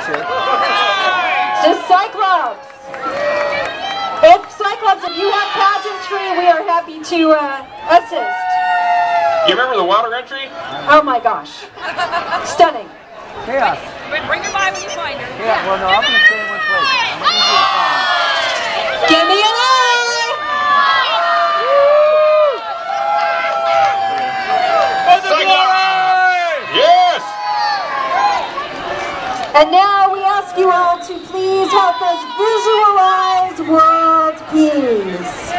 Cyclops here. Just Cyclops. If Cyclops, if you have pageantry, we are happy to uh, assist. You remember the water entry? Oh my gosh. Stunning. Chaos. But bring her by when you find her. Yeah, well, no, I'm going to And now we ask you all to please help us visualize world peace.